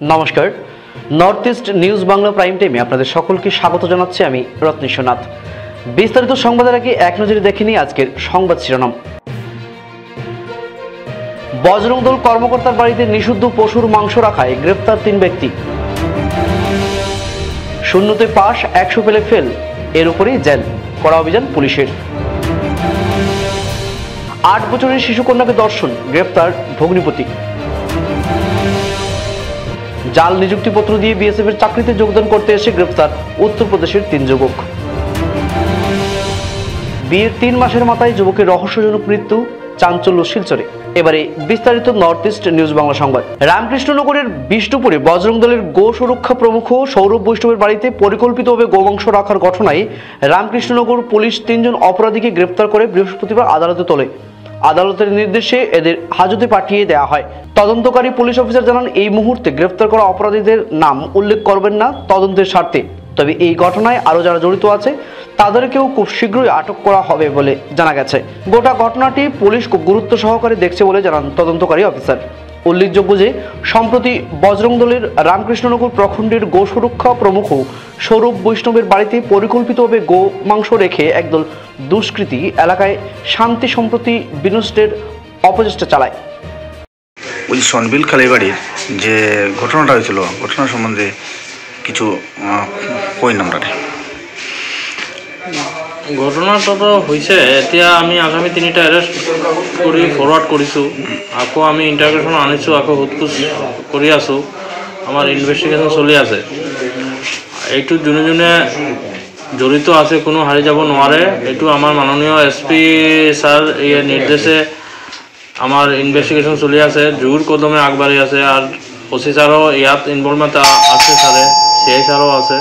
নমস্কার। North East News Bangla prime টাইমে আপনাদের সকলকে স্বাগত জানাচ্ছি আমি রত্নেশ্বরনাথ। বিস্তারিত সংবাদের আগে এক নজরে দেখে নিই আজকের সংবাদ শিরোনাম। বজরং দল কর্মকর্তার বাড়িতে নিষিদ্ধ পশুর মাংস রাখায় গ্রেপ্তার তিন ব্যক্তি। শূন্যতে পাশ, একশো পেলে ফেল, এর উপরেই জেল, করা অভিযান পুলিশের। আট বছরের শিশুকন্যাকে দর্শন গ্রেপ্তার ভগ্নিপতি। জাল নিযুক্তিপত্র দিয়ে বিএসএফ এর চাকরিতে যোগদান করতে এসে গ্রেপ্তার উত্তরপ্রদেশের তিন যুবক। বিয়ের তিন মাসের মাথায় যুবকের রহস্যজনক মৃত্যু চাঞ্চল্য শিলচরে। এবারে বিস্তারিত নর্থ ইস্ট নিউজ বাংলা সংবাদ। রামকৃষ্ণনগরের বিষ্ণুপুরে বজরং দলের গো সুরক্ষা প্রমুখ সৌরভ বৈষ্ণবের বাড়িতে পরিকল্পিতভাবে গোমাংস রাখার ঘটনায় রামকৃষ্ণনগর পুলিশ তিনজন অপরাধীকে গ্রেপ্তার করে বৃহস্পতিবার আদালতে তোলে। আদালতের নির্দেশে এদের হাজতে পাঠিয়ে দেওয়া হয়। তদন্তকারী পুলিশ অফিসার জানান, এই মুহূর্তে গ্রেফতার করা অপরাধীদের নাম উল্লেখ করবেন না তদন্তের স্বার্থে। তবে এই ঘটনায় আরও যারা জড়িত আছে, তাদেরকেও খুব শীঘ্রই আটক করা হবে বলে জানা গেছে। গোটা ঘটনাটি পুলিশ খুব গুরুত্ব সহকারে দেখছে বলে জানান তদন্তকারী অফিসার। উল্লেখযোগ্য যে, সম্প্রতি বজরং দলের রামকৃষ্ণনগর প্রখণ্ডের গো সুরক্ষা প্রমুখ সৌরভ বৈষ্ণবের বাড়িতে পরিকল্পিতভাবে গো মাংস রেখে একদল দুষ্কৃতী এলাকায় শান্তি সম্প্রতি বিনষ্টের অপচেষ্টা চালায়। ওই সনবিল কালীবাড়ির যে ঘটনাটা হয়েছিল, ঘটনা সম্বন্ধে কিছু কই নাম্বারে? ঘটনাটো তো হৈছে। এতিয়া আমি আগামী তিনিটা এৰেষ্ট কৰি ফৰৱাৰ্ড কৰিছোঁ। আকৌ আমি ইণ্টাৰগ্ৰেশ্যন আনিছোঁ, আকৌ সোধ-পোছ কৰি আছোঁ। আমাৰ ইনভেষ্টিগেশ্যন চলি আছে। এইটোত যোনে যোনে জড়িত আছে, কোনো হাৰি যাব নোৱাৰে। এইটো আমাৰ মাননীয় এছ পি ছাৰ এই নিৰ্দেশে আমাৰ ইনভেষ্টিগেশ্যন চলি আছে। জোৰ কদমে আগবাঢ়ি আছে। আৰু অচি ছাৰো ইয়াত ইনভলভমেণ্ট আছে ছাৰে। চি আই ছাৰো আছে।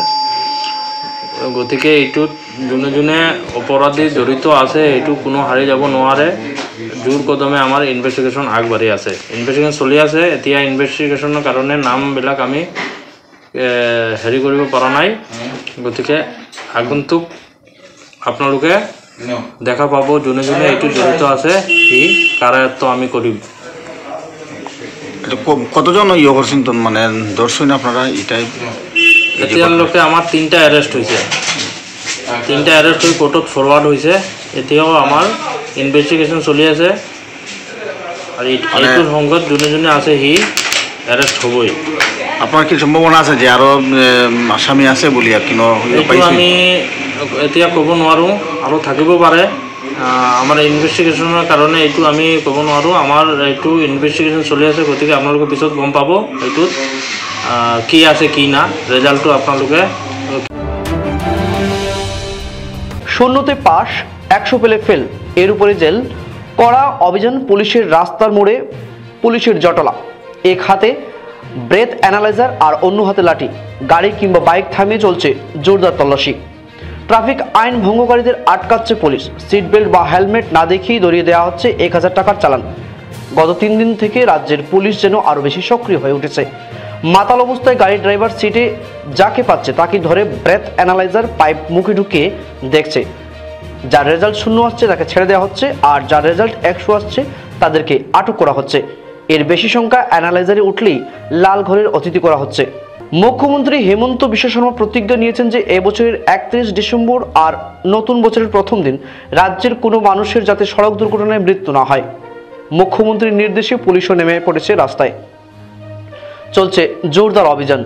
গতিকে এইটোত যোনে যোনে অপৰাধী জড়িত আছে এইটো কোনো হাৰি যাব নোৱাৰে। জোৰ কদমে আমাৰ ইনভেষ্টিগেশ্যন আগবাঢ়ি আছে। ইনভেষ্টিগেশ্যন চলি আছে এতিয়া ইনভেষ্টিগেশ্যনৰ কাৰণে নামবিলাক আমি হেৰি কৰিব পৰা নাই। গতিকে আগন্তুক আপোনালোকে দেখা পাব যোনে যোনে এইটো জড়িত আছে সি কাৰায়ত্ব আমি কৰিম। কতজন ইয়ে করছেন মানে দর্শন আপনারা এটাই এতিয়ালৈকে আমাৰ তিনিটা এৰেষ্ট হৈছে। তিনিটা এৰেষ্ট হৈ কোৰ্টত ফৰৱাৰ্ড হৈছে। এতিয়াও আমাৰ ইনভেষ্টিগেশ্যন চলি আছে। আৰু এই- মানে- এইটোৰ সংগত যোনে যোনে আছে সি এৰেষ্ট হ'বই। আপনার কি সম্ভাবনা আছে যে উম, আসামি আছে বলি এইটো আমি এতিয়া ক'ব নোৱাৰোঁ আৰু থাকিব পাৰে। আমাৰ ইনভেষ্টিগেশ্যনৰ কাৰণে এইটো আমি ক'ব নোৱাৰোঁ। আমাৰ এইটো ইনভেষ্টিগেশ্যন চলি আছে গতিকে আপোনালোকে পিছত গম পাব এইটোত কি আছে কি না ৰেজাল্টটো আপোনালোকে শূন্যতে পাশ, একশো পেলে ফেল এর উপরে জেল। কড়া অভিযান পুলিশের রাস্তার মোড়ে, পুলিশের জটলা। এক হাতে ব্রেথ অ্যানালাইজার আর অন্য হাতে লাঠি। গাড়ি কিংবা বাইক থামিয়ে চলছে জোরদার তল্লাশি। ট্রাফিক আইন ভঙ্গকারীদের আটকাচ্ছে পুলিশ। সিট বেল্ট বা হেলমেট না দেখিয়েই ধরিয়ে দেওয়া হচ্ছে এক হাজার টাকার চালান। গত তিন দিন থেকে রাজ্যের পুলিশ যেন আরও বেশি সক্রিয় হয়ে উঠেছে। মাতাল অবস্থায় গাড়ির ড্রাইভার সিটে যাকে পাচ্ছে, তাকে ধরে ব্রেথ অ্যানালাইজার পাইপ মুখে ঢুকিয়ে দেখছে। যার রেজাল্ট শূন্য আসছে, তাকে ছেড়ে দেওয়া হচ্ছে আর যার রেজাল্ট একশো আসছে, তাদেরকে আটক করা হচ্ছে। এর বেশি সংখ্যা অ্যানালাইজারে উঠলেই লাল ঘরের অতিথি করা হচ্ছে। মুখ্যমন্ত্রী হেমন্ত বিশ্ব শর্মা প্রতিজ্ঞা নিয়েছেন যে এবছরের একত্রিশ ডিসেম্বর আর নতুন বছরের প্রথম দিন রাজ্যের কোনো মানুষের যাতে সড়ক দুর্ঘটনায় মৃত্যু না হয়। মুখ্যমন্ত্রীর নির্দেশে পুলিশও নেমে পড়েছে রাস্তায়। চলছে জোরদার অভিযান।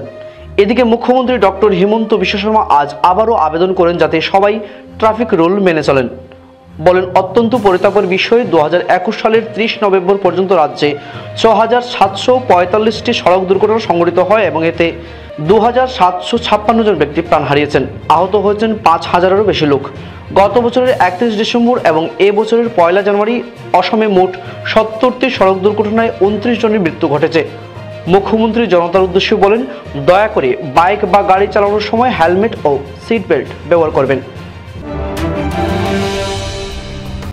এদিকে মুখ্যমন্ত্রী ডক্টর হিমন্ত বিশ্ব শর্মা আজ আবারও আবেদন করেন যাতে সবাই ট্রাফিক রুল মেনে চলেন। বলেন, অত্যন্ত পরিতাপের বিষয় একুশ সালের ত্রিশ নভেম্বর পর্যন্ত রাজ্যে ছ হাজার সাতশো পঁয়তাল্লিশটি সড়ক দুর্ঘটনা সংঘটিত হয় এবং এতে দু হাজার সাতশো ছাপ্পান্ন জন ব্যক্তি প্রাণ হারিয়েছেন। আহত হয়েছেন পাঁচ হাজারেরও বেশি লোক। গত বছরের একত্রিশ ডিসেম্বর এবং এ বছরের পয়লা জানুয়ারি অসমে মোট সত্তরটি সড়ক দুর্ঘটনায় উনত্রিশ জনের মৃত্যু ঘটেছে। মুখ্যমন্ত্রী জনতার উদ্দেশ্যে বলেন, দয়া করে বাইক বা গাড়ি চালানোর সময় হেলমেট ও সিট বেল্ট ব্যবহার করবেন।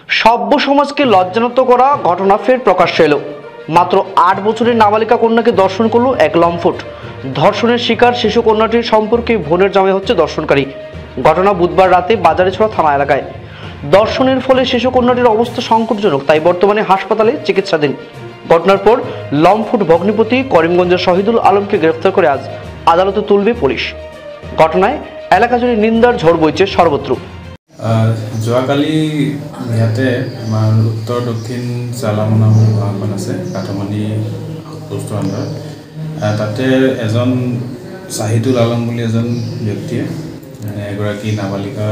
সভ্য সমাজকে লজ্জানত করা ঘটনা ফের প্রকাশ্যে এলো। মাত্র আট বছরের নাবালিকা কন্যাকে দর্শন করল এক লম্ফট। ধর্ষণের শিকার শিশু কন্যাটির সম্পর্কে ভোনের জামে হচ্ছে দর্শনকারী। ঘটনা বুধবার রাতে বাজারে ছড়া থানা এলাকায়। দর্শনের ফলে শিশু কন্যাটির অবস্থা সংকটজনক, তাই বর্তমানে হাসপাতালে চিকিৎসাধীন। ঘটনার পর লমফুট ভগ্নিপতি করিমগঞ্জের শহীদুল আলমকে গ্রেফতার করে আজ আদালতে তুলবে পুলিশ। ঘটনায় এলাকা জুড়ে নিন্দার ঝড় বইছে সর্বত্র। যোৱাকালি ইয়াতে আমাৰ উত্তৰ দক্ষিণ চালাম নামৰ গাঁওখন আছে কাঠমানি পোষ্টৰ আণ্ডাৰত। তাতে এজন চাহিদুল আলম বুলি এজন ব্যক্তিয়ে মানে এগৰাকী নাবালিকা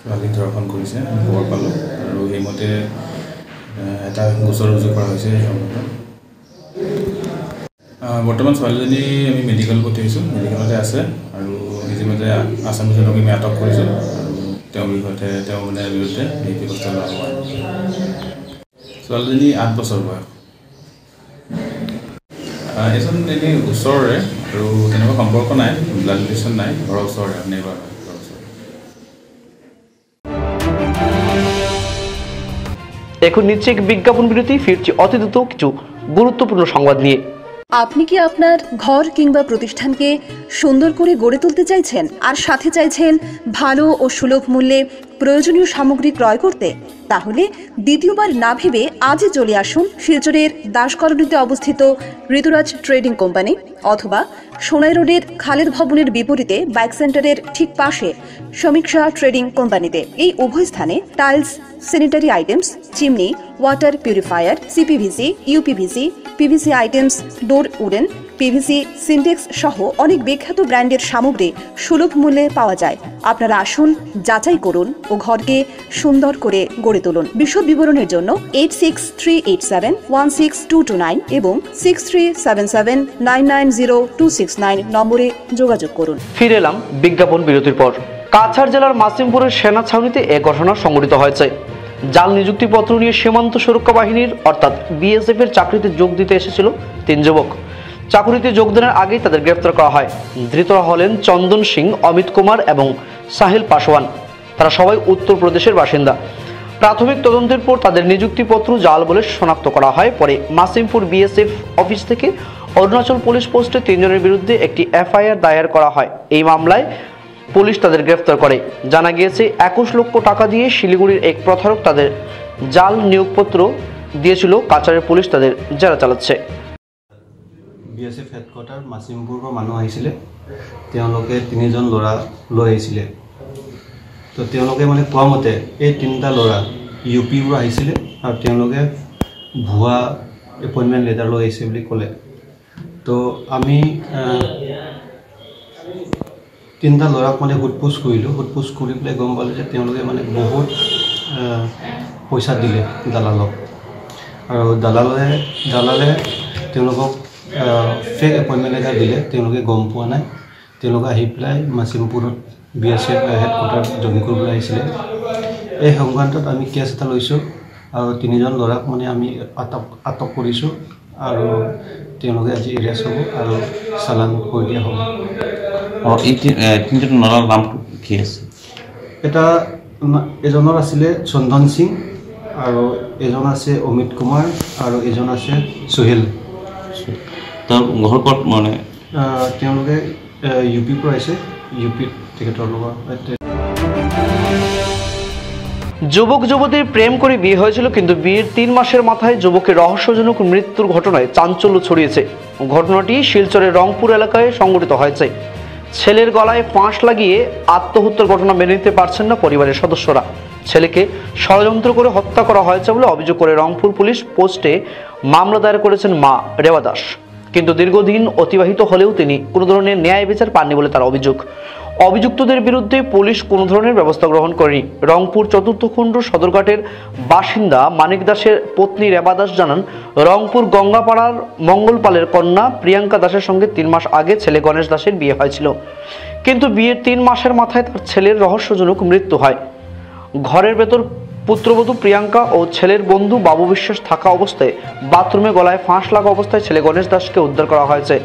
ছোৱালীক ধৰ্ষণ কৰিছে খবৰ পালোঁ। আৰু সেইমতে এটা গোচৰ ৰুজু কৰা হৈছে এই বৰ্তমান ছোৱালীজনী আমি মেডিকেল পঠিয়াইছোঁ মেডিকেলতে আছে আৰু ইতিমধ্যে আছামিজনক আমি আটক কৰিছোঁ আৰু তেওঁৰ বিষয়তে তেওঁ মানে বিৰুদ্ধে বিধি ব্যৱস্থা লোৱা আৰু। ছোৱালীজনী আঠ বছৰ বয়স। এজন এনেই ওচৰৰে আৰু তেনেকুৱা সম্পৰ্ক নাই ব্লাড ৰিলেশ্যন নাই ঘৰৰ ওচৰৰে নেইবাৰ হয় এখন নিচ্ছে বিজ্ঞাপন বিরতি ফিরছি অতি দ্রুত কিছু গুরুত্বপূর্ণ সংবাদ নিয়ে। আপনি কি আপনার ঘর কিংবা প্রতিষ্ঠানকে সুন্দর করে গড়ে তুলতে চাইছেন? আর সাথে চাইছেন ভালো ও সুলভ মূল্যে প্রয়োজনীয় সামগ্রী ক্রয় করতে? তাহলে দ্বিতীয়বার না ভেবে আজই চলে আসুন শিলচরের দাসকরণীতে অবস্থিত ঋতুরাজ ট্রেডিং কোম্পানি অথবা সোনাই রোডের খালেদ ভবনের বিপরীতে বাইক সেন্টারের ঠিক পাশে সমীক্ষা ট্রেডিং কোম্পানিতে। এই উভয় স্থানে tiles, sanitary items, chimney, water purifier, CPVC, UPVC PVC items door wooden PVC Sintex সহ অনেক বিখ্যাত ব্র্যান্ডের সামগ্রী সুলভ মূল্যে পাওয়া যায়। আপনারা আসুন, যাচাই করুন ও ঘরকে সুন্দর করে গড়ে তুলুন। বিশদ বিবরণের জন্য eight six three eight seven one six two two nine এবং six three seven seven nine nine zero two six nine নম্বরে যোগাযোগ করুন। ফিরে এলাম বিজ্ঞাপন বিরতির পর। কাছাড় জেলার মাসিমপুরের সেনা ছাউনিতে এ ঘটনা সংঘটিত হয়েছে। জাল নিযুক্তিপত্র নিয়ে সীমান্ত সুরক্ষা বাহিনীর, অর্থাৎ বিএসএফ এর চাকরিতে যোগ দিতে এসেছিল তিন যুবক। চাকরিতে যোগদানের আগেই তাদের গ্রেপ্তার করা হয়। ধৃতরা হলেন চন্দন সিং, অমিত কুমার এবং সাহিল পাসওয়ান। তারা সবাই উত্তরপ্রদেশের বাসিন্দা। প্রাথমিক তদন্তের পর তাদের নিযুক্তিপত্র জাল বলে শনাক্ত করা হয়। পরে মাসিমপুর বিএসএফ অফিস থেকে অরুণাচল পুলিশ পোস্টে তিনজনের বিরুদ্ধে একটি এফআইআর দায়ের করা হয়। এই মামলায় পুলিশ তাদের গ্রেফতার করে। জানা গিয়েছে, একুশ লক্ষ টাকা দিয়ে শিলিগুড়ির এক প্রতারক তাদের জাল নিয়োগপত্র দিয়েছিল। কাছাড়ের পুলিশ তাদের জেরা চালাচ্ছে। বি এছ এফ হেডকোৱাৰ্টাৰ মাচিমপুৰৰ পৰা মানুহ আহিছিলে। তেওঁলোকে তিনিজন ল'ৰা লৈ আহিছিলে। তো তেওঁলোকে মানে কোৱা মতে, এই তিনিটা ল'ৰা ইউ পিৰ পৰা আহিছিলে আৰু তেওঁলোকে ভুৱা এপইণ্টমেণ্ট লেটাৰ লৈ আহিছে বুলি ক'লে। তো আমি তিনিটা ল'ৰাক মানে সোধ পোছ কৰিলোঁ। সোধ পোছ কৰি পেলাই গম পালোঁ যে তেওঁলোকে মানে বহুত পইচা দিলে দালালক। আৰু দালালে দালালে তেওঁলোকক ফেক এপইণ্টমেণ্ট এটা দিলে। তেওঁলোকে গম পোৱা নাই। তেওঁলোকে আহি পেলাই মাচিমপুৰত B S F headquarter join কৰিবলৈ আহিছিলে। এই সংক্ৰান্তত আমি কেছ এটা লৈছোঁ আৰু তিনিজন ল'ৰাক মানে আমি আটক আটক কৰিছোঁ আৰু তেওঁলোকে আজি এৰেষ্ট হ'ব আৰু চালান কৰি দিয়া হ'ব। এই তি- এ, তিনিজন ল'ৰাৰ নাম কি আছে? এটা এজনৰ আছিলে চন্দন সিং আৰু এজন আছে অমিত কুমাৰ আৰু এজন আছে সোহেল। তেওঁৰ ঘৰ ক'ত মানে? তেওঁলোকে ইউ পিৰ পৰা আহিছে ইউ পিত তেখেতৰ লগত। যুবক যুবতীর প্রেম করে বিয়ে হয়েছিল কিন্তু বিয়ের তিন মাসের মাথায় যুবকের রহস্যজনক মৃত্যুর ঘটনায় চাঞ্চল্য ছড়িয়েছে। ঘটনাটি শিলচরের রংপুর এলাকায় সংঘটিত হয়েছে। ছেলের গলায় ফাঁস লাগিয়ে আত্মহত্যার ঘটনা মেনে নিতে পারছেন না পরিবারের সদস্যরা। ছেলেকে ষড়যন্ত্র করে হত্যা করা হয়েছে বলে অভিযোগ করে রংপুর পুলিশ পোস্টে মামলা দায়ের করেছেন মা রেওয়া দাস। কিন্তু দীর্ঘদিন অতিবাহিত হলেও তিনি কোনো ধরনের ন্যায় বিচার পাননি বলে তার অভিযোগ। অভিযুক্তদের বিরুদ্ধে পুলিশ কোনো ধরনের ব্যবস্থা গ্রহণ করেনি। রংপুর চতুর্থ খণ্ড সদরঘাটের বাসিন্দা মানিক দাসের পত্নী রেবা দাস জানান, রংপুর গঙ্গাপাড়ার মঙ্গলপালের কন্যা প্রিয়াঙ্কা দাসের সঙ্গে তিন মাস আগে ছেলে গণেশ দাসের বিয়ে হয়েছিল। কিন্তু বিয়ের তিন মাসের মাথায় তার ছেলের রহস্যজনক মৃত্যু হয়। ঘরের ভেতর পুত্রবধূ প্রিয়াঙ্কা ও ছেলের বন্ধু বাবু বিশ্বাস থাকা অবস্থায় বাথরুমে গলায় ফাঁস লাগা অবস্থায় ছেলে গণেশ দাসকে উদ্ধার করা হয়েছে।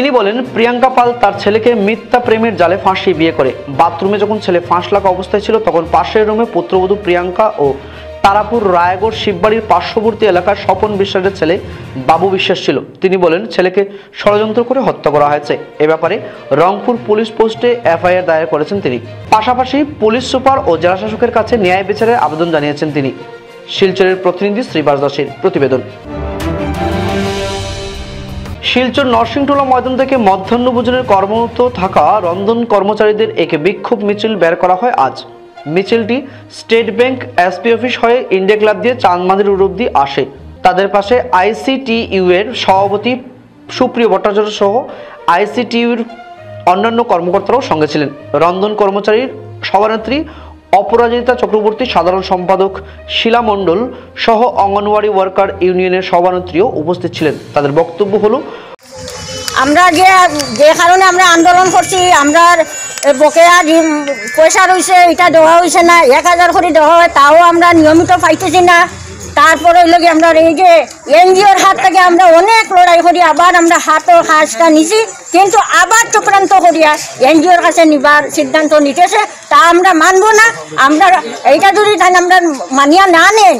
তিনি বলেন, প্রিয়াঙ্কা পাল তার ছেলেকে মিথ্যা প্রেমের জালে ফাঁসিয়ে বিয়ে করে। বাথরুমে যখন ছেলে ফাঁস লাগা অবস্থায় ছিল, তখন পাশের রুমে পুত্রবধূ প্রিয়াঙ্কা ও তারাপুর রায়গড় শিববাড়ির পার্শ্ববর্তী এলাকার স্বপন বিশ্বাসের ছেলে বাবু বিশ্বাস ছিল। তিনি বলেন, ছেলেকে ষড়যন্ত্র করে হত্যা করা হয়েছে। এ ব্যাপারে রংপুর পুলিশ পোস্টে এফআইআর দায়ের করেছেন তিনি। পাশাপাশি পুলিশ সুপার ও জেলাশাসকের কাছে ন্যায় বিচারের আবেদন জানিয়েছেন তিনি। শিলচরের প্রতিনিধি শ্রীবাস দাসের প্রতিবেদন। শিলচর নরসিংটোলা ময়দান থেকে মধ্যাহ্নভোজনের কর্মরত থাকা রন্ধন কর্মচারীদের একে বিক্ষোভ মিছিল বের করা হয় আজ। মিছিলটি স্টেট ব্যাংক, এসপি অফিস হয়ে ইন্ডিয়া ক্লাব দিয়ে চাঁদমাদির অব্দি আসে। তাদের পাশে আইসিটিইউ এর সভাপতি সুপ্রিয় ভট্টাচার্য সহ আইসিটিইউর অন্যান্য কর্মকর্তারাও সঙ্গে ছিলেন। রন্ধন কর্মচারীর সভানেত্রী অপরাজিতা চক্রবর্তী, সাধারণ সম্পাদক শিলা মণ্ডল সহ অঙ্গনওয়াড়ি ওয়ার্কার ইউনিয়নের সভানেত্রীও উপস্থিত ছিলেন। তাদের বক্তব্য হলো, আমরা যে যে কারণে আমরা আন্দোলন করছি আমরা বকেয়া পয়সা রয়েছে এটা দেওয়া হয়েছে না, এক হাজার করে দেওয়া হয়, তাও আমরা নিয়মিত পাইতেছি না। তারপরে হইল কি আমরা এই যে এনজিওর হাত থেকে আমরা অনেক লড়াই করি, আবার আমরা হাতও কাজটা নিছি, কিন্তু আবার চক্রান্ত করিয়া এনজিওর কাছে নিবার সিদ্ধান্ত নিতেছে, তা আমরা মানবো না। আমরা এইটা যদি আমরা মানিয়া না নেন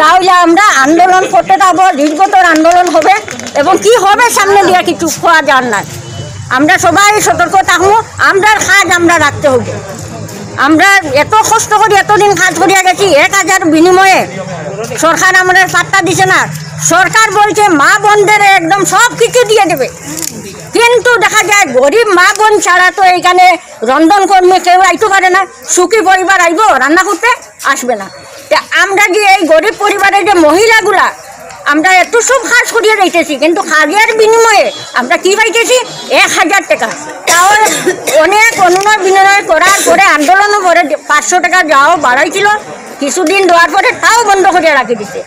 তাহলে আমরা আন্দোলন করতে যাব, দীর্ঘতর আন্দোলন হবে, এবং কি হবে সামনে দিয়ে কিছু খোয়া যান না আমরা সবাই সতর্ক থাকব আমরা কাজ আমরা রাখতে হবে। আমরা এত কষ্ট করি এতদিন কাজ করিয়া গেছি, এক হাজার বিনিময়ে সরকার আমাদের পাত্তা দিছে না। সরকার বলছে, মা বোনদের একদম সব কিছু দিয়ে দেবে। কিন্তু দেখা যায়, গরিব মা বোন ছাড়া তো এইখানে রন্ধন কর্মী কেউ আইতে পারে না। সুখী পরিবার আইব, রান্না করতে আসবে না। আমরা যে এই গরিব পরিবারের যে মহিলাগুলা, আমরা এত সব কাজ করিয়ে দিতেছি, কিন্তু কাজের বিনিময়ে আমরা কি পাইতেছি? এক হাজার টাকা। তাও অনেক অনুনয় বিনয় করার পরে আন্দোলনও করে পাঁচশো টাকা যাওয়া বাড়াইছিল। কিছুদিন দেওয়ার পরে তাও বন্ধ করে রাখি দিছে।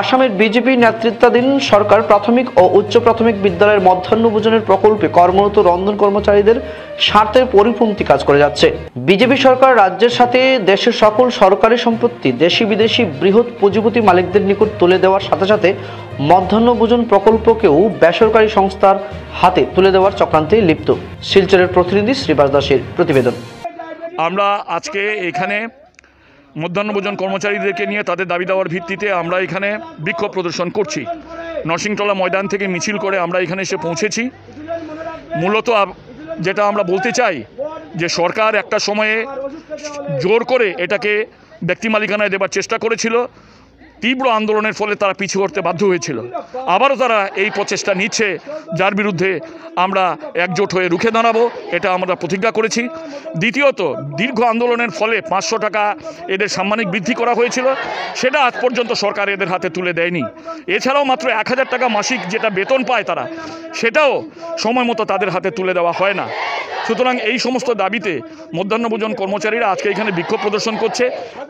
আসামের বিজেপি নেতৃত্বাধীন সরকার প্রাথমিক ও উচ্চ প্রাথমিক বিদ্যালয়ের মধ্যাহ্নভোজনের প্রকল্পে কর্মরত রন্ধন কর্মচারীদের স্বার্থের পরিপন্থী কাজ করে যাচ্ছে। বিজেপি সরকার রাজ্যের সাথে দেশের সকল সরকারি সম্পত্তি দেশি বিদেশি বৃহৎ পুঁজিপতি মালিকদের নিকট তুলে দেওয়ার সাথে সাথে মধ্যাহ্নভোজন প্রকল্পকেও বেসরকারি সংস্থার হাতে তুলে দেওয়ার চক্রান্তে লিপ্ত। শিলচরের প্রতিনিধি শ্রীবাস দাসের প্রতিবেদন। আমরা আজকে এখানে মধ্যাহ্নভোজন কর্মচারীদেরকে নিয়ে তাদের দাবি দেওয়ার ভিত্তিতে আমরা এখানে বিক্ষোভ প্রদর্শন করছি। নরসিংতলা ময়দান থেকে মিছিল করে আমরা এখানে এসে পৌঁছেছি। মূলত যেটা আমরা বলতে চাই যে সরকার একটা সময়ে জোর করে এটাকে ব্যক্তি মালিকানায় দেবার চেষ্টা করেছিল। তীব্র আন্দোলনের ফলে তারা পিছু করতে বাধ্য হয়েছিল। আবারও তারা এই প্রচেষ্টা নিচ্ছে, যার বিরুদ্ধে আমরা একজোট হয়ে রুখে দাঁড়াবো, এটা আমরা প্রতিজ্ঞা করেছি। দ্বিতীয়ত, দীর্ঘ আন্দোলনের ফলে পাঁচশো টাকা এদের সাম্মানিক বৃদ্ধি করা হয়েছিল। সেটা আজ পর্যন্ত সরকার এদের হাতে তুলে দেয়নি। এছাড়াও মাত্র এক হাজার টাকা মাসিক যেটা বেতন পায় তারা, সেটাও সময় মতো তাদের হাতে তুলে দেওয়া হয় না। সুতরাং এই সমস্ত দাবিতে মধ্যাহ্নভোজন কর্মচারীরা আজকে এখানে বিক্ষোভ প্রদর্শন করছে।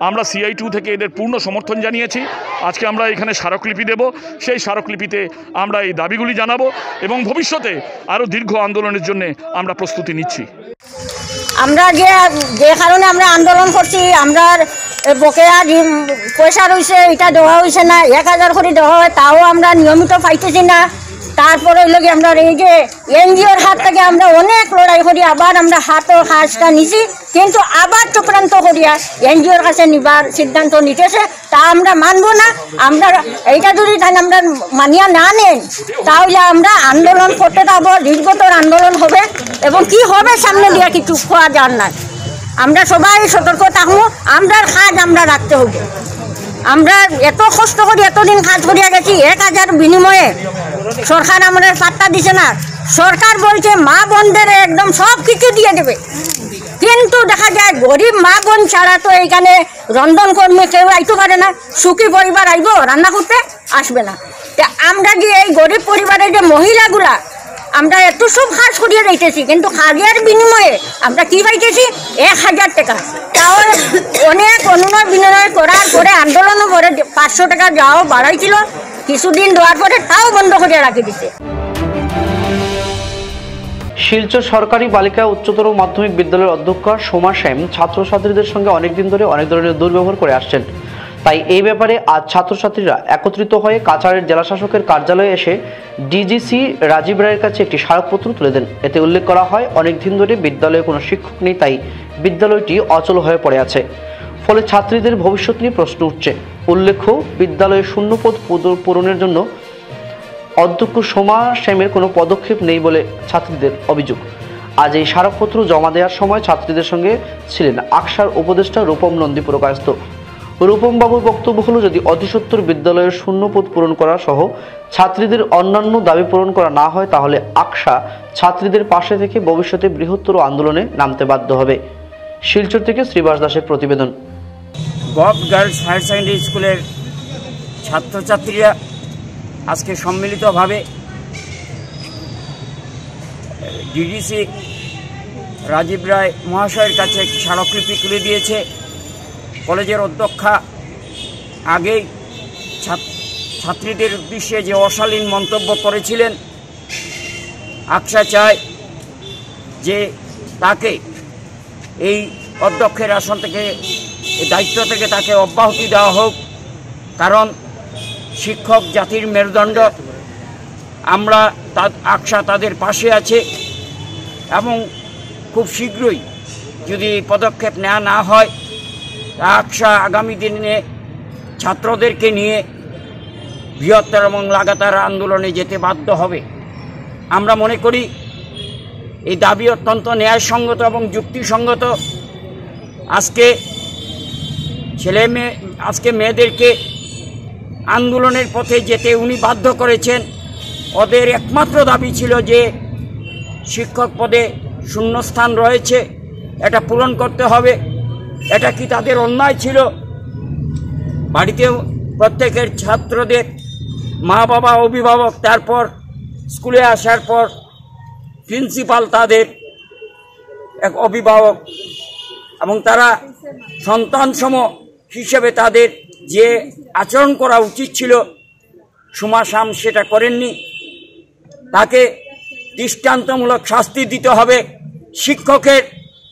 আমরা সিআই টু থেকে এদের পূর্ণ সমর্থন জানিয়েছি। আজকে আমরা এখানে স্মারকলিপি দেব। সেই স্মারকলিপিতে আমরা এই দাবিগুলি জানাব এবং ভবিষ্যতে আরও দীর্ঘ আন্দোলনের জন্য আমরা প্রস্তুতি নিচ্ছি। আমরা যে যে কারণে আমরা আন্দোলন করছি আমরা বকেয়া পয়সা রয়েছে, এটা দেওয়া হয়েছে না, এক হাজার করে দেওয়া হয়, তাও আমরা নিয়মিত পাইতেছি না। তারপরে হইল কি আমরা এই যে এনজিওর হাত থেকে আমরা অনেক লড়াই করি, আবার আমরা হাতও কাজটা নিছি, কিন্তু আবার চক্রান্ত করিয়া এনজিওর কাছে নিবার সিদ্ধান্ত নিতেছে, তা আমরা মানব না। আমরা এইটা যদি তাই আমরা মানিয়া না নেন, তাহলে আমরা আন্দোলন করতে যাব, দীর্ঘতর আন্দোলন হবে, এবং কি হবে সামনে দিয়ে কিছু খোয়া যান না আমরা সবাই সতর্ক থাকব আমরা কাজ আমরা রাখতে হবে। আমরা এত কষ্ট করি এতদিন কাজ করিয়া গেছি, এক হাজার বিনিময়ে সরকার আমাদের পাত্তা দিছে না। সরকার বলছে, মা বোনদের একদম সব কিছু দিয়ে দেবে। কিন্তু দেখা যায়, গরিব মা বোন ছাড়া তো এইখানে রন্ধন কর্মী কেউ আইতে পারে না। সুখী পরিবার আইব, রান্না করতে আসবে না। আমরা যে এই গরিব পরিবারের যে মহিলাগুলা আমরা এত সব কাজ করিয়ে দিতেছি কিন্তু কাজের বিনিময়ে আমরা কি পাইতেছি? এক হাজার টাকা। তাও অনেক অনুনয় বিনয় করার পরে আন্দোলনও পরে পাঁচশো টাকা যাওয়া বাড়াইছিল। কিছুদিন দেওয়ার পরে তাও বন্ধ করে রাখি দিছে। শিলচর সরকারি বালিকা উচ্চতর মাধ্যমিক বিদ্যালয়ের অধ্যক্ষ সোমা সেন ছাত্রছাত্রীদের সঙ্গে অনেকদিন ধরে অনেক ধরনের দুর্ব্যবহার করে আসছেন। তাই এই ব্যাপারে আজ ছাত্রছাত্রীরা একত্রিত হয়ে কাছাড়ের জেলাশাসকের কার্যালয়ে এসে ডিজিসি রাজীব রায়ের কাছে একটি স্মারকপত্র তুলে দেন। এতে উল্লেখ করা হয় অনেকদিন ধরে বিদ্যালয়ে কোনো শিক্ষক নেই, তাই বিদ্যালয়টি অচল হয়ে পড়ে আছে। ফলে ছাত্রীদের ভবিষ্যৎ নিয়ে প্রশ্ন উঠছে। উল্লেখ্য, বিদ্যালয়ে শূন্যপদ পূর- পূরণের জন্য অধ্যক্ষ সোমা শ্যামের কোনো পদক্ষেপ নেই বলে ছাত্রীদের অভিযোগ। আজ এই স্মারকপত্র জমা দেওয়ার সময় ছাত্রীদের সঙ্গে ছিলেন আকসার উপদেষ্টা রূপম নন্দী পুরকায়স্ত রূপম বাবুর বক্তব্য হলো, যদি অতিসত্তর বিদ্যালয়ের শূন্যপদ পূরণ করা সহ ছাত্রীদের অন্যান্য দাবি পূরণ করা না হয়, তাহলে আকশা ছাত্রীদের পাশে থেকে ভবিষ্যতে বৃহত্তর আন্দোলনে নামতে বাধ্য হবে। শিলচর থেকে শ্রীবাস দাসের প্রতিবেদন। গভ গার্লস হায়ার সেকেন্ডারি স্কুলের ছাত্রছাত্রীরা আজকে সম্মিলিতভাবে ডিডিসি রাজীব রায় মহাশয়ের কাছে একটি স্মারকলিপি তুলে দিয়েছে। কলেজের অধ্যক্ষা আগেই ছাত- ছাত্রীদের উদ্দেশ্যে যে অশালীন মন্তব্য করেছিলেন আকশা চায় যে তাকে এই অধ্যক্ষের আসন থেকে দায়িত্ব থেকে তাকে অব্যাহতি দেওয়া হোক। কারণ শিক্ষক জাতির মেরুদণ্ড, আমরা আকশা তাদের পাশে আছে এবং খুব শীঘ্রই যদি পদক্ষেপ নেওয়া না হয় আকশা আগামী দিনে ছাত্রদেরকে নিয়ে বৃহত্তর এবং লাগাতার আন্দোলনে যেতে বাধ্য হবে। আমরা মনে করি, এই দাবি অত্যন্ত ন্যায়সঙ্গত এবং যুক্তিসঙ্গত। আজকে ছেলে মেয়ে, আজকে মেয়েদেরকে আন্দোলনের পথে যেতে উনি বাধ্য করেছেন। ওদের একমাত্র দাবি ছিল যে শিক্ষক পদে শূন্যস্থান রয়েছে, এটা পূরণ করতে হবে। এটা কি তাদের অন্যায় ছিল? বাড়িতেও প্রত্যেকের ছাত্রদের মা বাবা অভিভাবক, তারপর স্কুলে আসার পর প্রিন্সিপাল তাদের এক অভিভাবক এবং তারা সন্তানসম হিসেবে তাদের যে আচরণ করা উচিত ছিল সুমাসাম সেটা করেননি। তাকে দৃষ্টান্তমূলক শাস্তি দিতে হবে শিক্ষকের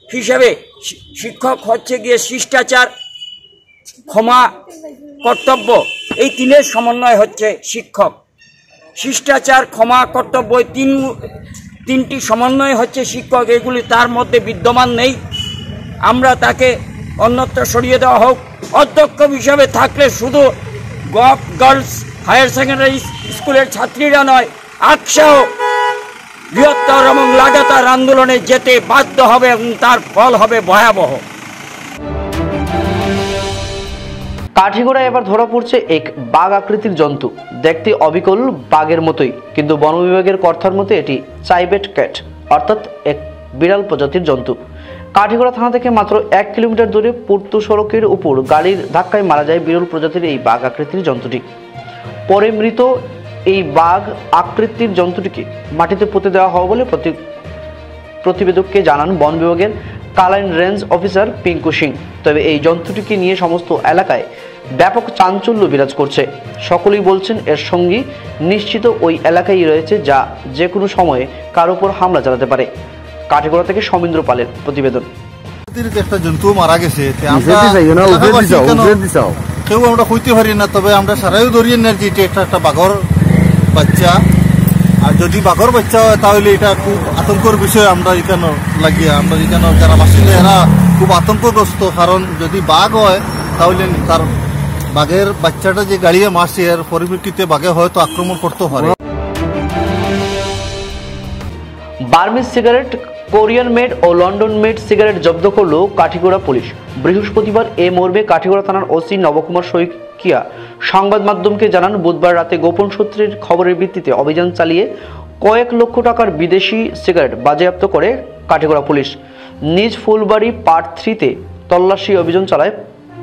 হিসেবে। শিক্ষক হচ্ছে গিয়ে শিষ্টাচার, ক্ষমা, কর্তব্য। এই তিনের সমন্বয় হচ্ছে শিক্ষক। শিষ্টাচার, ক্ষমা, কর্তব্য, এই তিন তিনটি সমন্বয় হচ্ছে শিক্ষক। এগুলি তার মধ্যে বিদ্যমান নেই। আমরা তাকে অন্যত্র সরিয়ে দেওয়া হোক। অধ্যক্ষ হিসাবে থাকলে শুধু গভ গার্লস হায়ার সেকেন্ডারি স্কুলের ছাত্রীরা নয় আকশাও বৃহত্তর এবং লাগাতার আন্দোলনে যেতে বাধ্য হবে এবং তার ফল হবে ভয়াবহ। কাঠিগোড়া এবার ধরা পড়ছে এক বাঘ আকৃতির জন্তু। দেখতে অবিকল বাঘের মতোই, কিন্তু বন বিভাগের কর্তার মতে এটি চাইবেট ক্যাট, অর্থাৎ এক বিড়াল প্রজাতির জন্তু। কাঠিগোড়া থানা থেকে মাত্র এক কিলোমিটার দূরে পূর্ত সড়কের উপর গাড়ির ধাক্কায় মারা যায় বিরল প্রজাতির এই বাঘ আকৃতির জন্তুটি। পরে মৃত এই বাঘ আকৃতির জন্তুটিকে মাটিতে পুঁতে দেওয়া হবে বলে প্রতি প্রতিবেদককে জানান বন বিভাগের কালাইন রেঞ্জ অফিসার পিঙ্কু সিং। তবে এই জন্তুটিকে নিয়ে সমস্ত এলাকায় ব্যাপক চাঞ্চল্য বিরাজ করছে। সকলেই বলছেন এর সঙ্গী নিশ্চিত ওই এলাকায় রয়েছে যা যে কোনো সময়ে কার উপর হামলা চালাতে পারে। কাঠিগড়া থেকে সমীন্দ্র পালের প্রতিবেদন। একটা জন্তু মারা গেছে আমরা এলাকাবাসী কেন? কেউ আমরা কইতে পারি না তবে আমরা সারাইও ধরিয়ে নেই যে এটা একটা একটা বাঘর বাচ্চা। আর যদি বাঘর বাচ্চা হয়, তাহলে এটা খুব আতঙ্কর বিষয় আমরা এখানে লাগিয়ে আমরা এখানে যারা বাসিন্দা, এরা খুব আতঙ্কগ্রস্ত কারণ যদি বাঘ হয়, তাহলে তার বাঘের বাচ্চাটা যে গাড়িয়ে মারছে, এর পরিপ্রেক্ষিতে বাঘে হয়তো আক্রমণ করতে পারে। বার্মিজ সিগারেট, কোরিয়ান মেড ও লন্ডন মেড সিগারেট জব্দ করল কাঠিগোড়া পুলিশ। বৃহস্পতিবার এ মর্মে কাঠিগোড়া থানার ওসি নবকুমার শইকিয়া সংবাদ মাধ্যমকে জানান, বুধবার রাতে গোপন সূত্রের খবরের ভিত্তিতে অভিযান চালিয়ে কয়েক লক্ষ টাকার বিদেশি সিগারেট বাজেয়াপ্ত করে কাঠিগোড়া পুলিশ। নিজ ফুলবাড়ি পার্ট থ্রিতে তল্লাশি অভিযান চালায়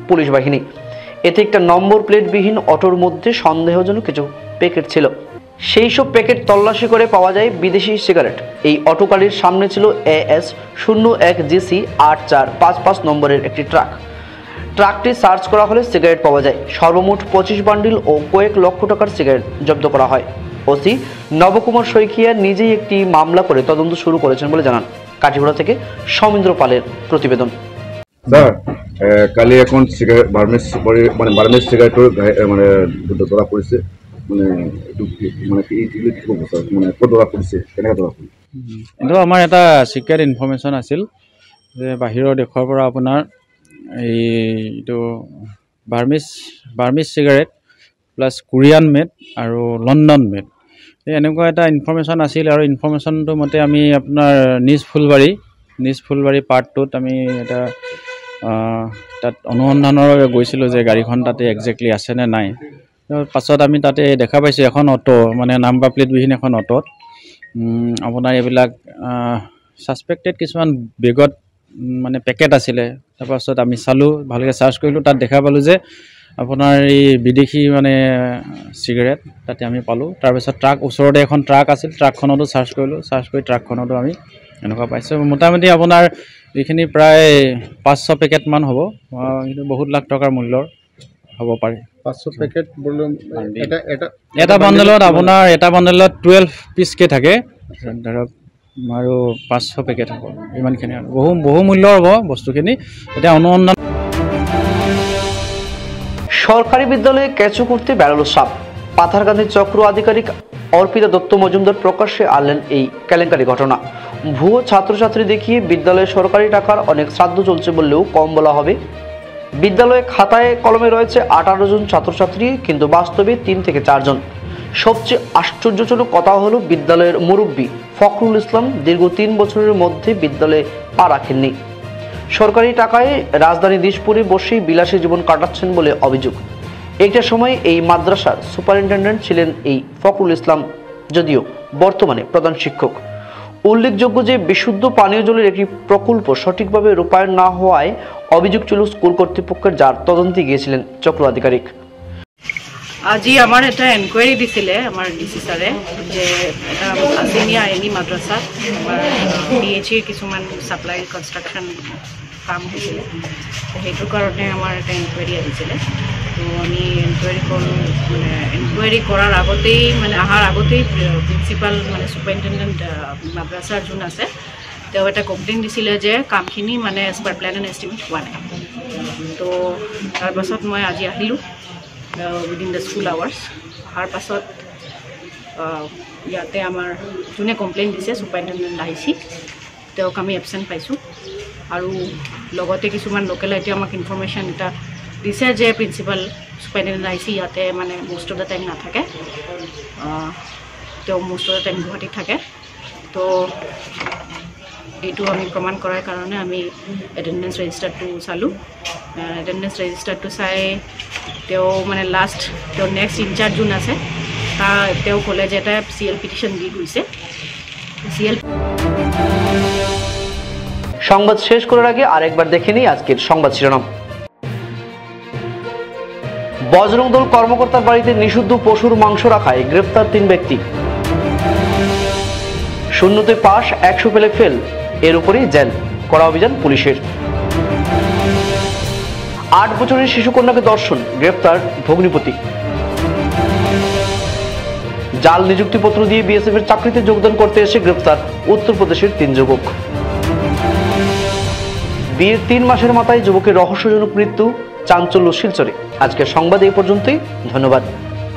পুলিশ বাহিনী। এতে একটা নম্বর প্লেটবিহীন অটোর মধ্যে সন্দেহজনক কিছু প্যাকেট ছিল। সেই সব প্যাকেট তল্লাশি করে পাওয়া যায় বিদেশি সিগারেট। এই অটো গাড়ির সামনে ছিল এ এস শূন্য এক জিসি আট চার পাঁচ পাঁচ নম্বরের একটি ট্রাক। ট্রাকটি সার্চ করা হলে সিগারেট পাওয়া যায়। সর্বমোট পঁচিশ বান্ডিল ও কয়েক লক্ষ টাকার সিগারেট জব্দ করা হয়। ওসি নবকুমার শইকিয়া নিজেই একটি মামলা করে তদন্ত শুরু করেছেন বলে জানান। কাঠিগড়া থেকে সৌমেন্দ্র পালের প্রতিবেদন। স্যার কালি এখন সিগারেট বার্মেজ মানে গাই- এ, মানে ধৰা পৰিছে এইটো আমাৰ এটা চিক্ৰেট ইনফৰ্মেশ্যন আছিল যে বাহিৰৰ দেশৰ পৰা আপোনাৰ এই এইটো Burmese Burmese cigarette plus Korean made আৰু লণ্ডন মেড এই এনেকুৱা এটা ইনফৰ্মেশ্যন আছিল আৰু ইনফৰ্মেশ্যনটো মতে আমি আপোনাৰ নিজ ফুলবাৰী নিজ ফুলবাৰী পাৰ্ট টুত আমি এটা তাত অনুসন্ধানৰ বাবে গৈছিলোঁ যে গাড়ীখন তাতে একজেক্টলি আছে নে নাই। পাছত আমি তাতে দেখা পাইছোঁ এখন অটো মানে নাম্বাৰ প্লেটবিহীন এখন অটোত। আপোনাৰ এইবিলাক ছাছপেক্টেড কিছুমান বেগত মানে পেকেট আছিলে। তাৰপাছত আমি চালোঁ ভালকৈ চাৰ্চ কৰিলোঁ তাত দেখা পালোঁ যে আপোনাৰ এই বিদেশী মানে চিগাৰেট তাতে আমি পালোঁ। তাৰপিছত ট্ৰাক ওচৰতে এখন ট্ৰাক আছিল ট্ৰাকখনতো চাৰ্চ কৰিলোঁ। চাৰ্চ কৰি ট্ৰাকখনতো আমি এনেকুৱা পাইছোঁ। মোটামুটি আপোনাৰ এইখিনি প্ৰায় পাঁচশ পেকেটমান হ'ব। কিন্তু বহুত লাখ টকাৰ মূল্যৰ হ'ব পাৰে। পাঁচশো পেকেট বলুন এটা এটা এটা বাণ্ডেলত আপোনাৰ এটা বাণ্ডেলত টুৱেলভ পিচকৈ থাকে। ধৰক আৰু পাঁচশো পেকেট হ'ব ইমানখিনি আৰু। বহু বহু মূল্যৰ হ'ব বস্তুখিনি। এতিয়া অনুসন্ধান সরকারি বিদ্যালয়ে কেঁচো করতে বেড়ালো সাপ। পাথারকান্দির চক্র আধিকারিক অর্পিতা দত্ত মজুমদার প্রকাশ্যে আনলেন এই কেলেঙ্কারি ঘটনা। ভুয়ো ছাত্রছাত্রী দেখিয়ে বিদ্যালয়ে সরকারি টাকার অনেক শ্রাদ্ধ চলছে বললেও কম বলা হবে। বিদ্যালয়ে খাতায় কলমে রয়েছে আঠারো জন ছাত্রছাত্রী, কিন্তু বাস্তবে তিন থেকে চারজন। সবচেয়ে আশ্চর্যজনক কথা হলো বিদ্যালয়ের মুরব্বী ফখরুল ইসলাম দীর্ঘ তিন বছরের মধ্যে বিদ্যালয়ে পা রাখেননি। সরকারি টাকায় রাজধানী দিশপুরে বসেই বিলাসী জীবন কাটাচ্ছেন বলে অভিযোগ। একটা সময় এই মাদ্রাসার সুপারিনটেন্ডেন্ট ছিলেন এই ফখরুল ইসলাম, যদিও বর্তমানে প্রধান শিক্ষক। উল্লেখযোগ্য যে বিশুদ্ধ পানীয় জলের একটি প্রকল্প সঠিকভাবে রূপায়ণ না হওয়ায় অভিযোগ ছিল স্কুল কর্তৃপক্ষের, যার তদন্তে গিয়েছিলেন চক্র আধিকারিক আজি আমার এটা এনকোয়ারি দিছিলে আমার ডি চি যে এটা আজিনীয়া আইনী মাদ্ৰাছাত আমাৰ ইৰ কিছুমান কাম হৈছিলে সেইটো কাৰণে আমাৰ এটা এনকুৱাৰী আহিছিলে। তো আমি এনকুৱাৰী কৰোঁ মানে এনকুৱাৰী কৰাৰ আগতেই মানে অহাৰ আগতেই প্ৰিন্সিপাল মানে ছুপাৰিণ্টেণ্ডেণ্ট মাদ্ৰাছাৰ যোন আছে তেওঁ এটা কমপ্লেইন দিছিলে যে কামখিনি মানে as per plane and estimate হোৱা নাই। তো তাৰপাছত মই আজি আহিলোঁ উইদিন দ্য স্কুল আৱাৰ্ছ অহাৰ পাছত ইয়াতে আমাৰ যোনে কমপ্লেইন দিছে ছুপাৰিণ্টেণ্ডেণ্ট আহিছি তেওঁক আমি এবচেণ্ট পাইছোঁ। আৰু লগতে কিছুমান লোকেল এতিয়া আমাক ইনফৰ্মেশ্যন এটা দিছে যে প্ৰিন্সিপাল ছুপাৰিণ্টেণ্ডেণ্ট আহিছি ইয়াতে মানে মষ্ট অফ দ্য টাইম নাথাকে। তেওঁ মষ্ট অফ দ্য টাইম গুৱাহাটীত থাকে। তো এইটো আমি প্ৰমাণ কৰাৰ কাৰণে আমি এটেণ্ডেঞ্চ ৰেজিষ্টাৰটো চালোঁ। এটেণ্ডেঞ্চ ৰেজিষ্টাৰটো চাই তেওঁ মানে লাষ্ট তেওঁ নেক্সট ইনচাৰ্জ যোন আছে তাৰ তেওঁ ক'লে যে এটা চি এল পিটিশ্যন দি গৈছে। চি এল সংবাদ শেষ করার আগে আরেকবার দেখে নিই আজকের সংবাদ শিরোনাম। বজরং দল কর্মকর্তার বাড়িতে নিষিদ্ধ পশুর মাংস রাখায় গ্রেফতার তিন ব্যক্তি। শূন্যতে পাশ, একশো পেলে ফেল, এর উপরেই জেল, করা অভিযান পুলিশের। আট বছরের শিশুকন্যাকে দর্শন গ্রেফতার ভগ্নিপতি। জাল নিযুক্তিপত্র দিয়ে বিএসএফ এর চাকরিতে যোগদান করতে এসে গ্রেফতার উত্তরপ্রদেশের তিন যুবক। বিয়ের তিন মাসের মাথায় যুবকের রহস্যজনক মৃত্যু চাঞ্চল্য শিলচরে আজকের সংবাদ এই পর্যন্তই। ধন্যবাদ।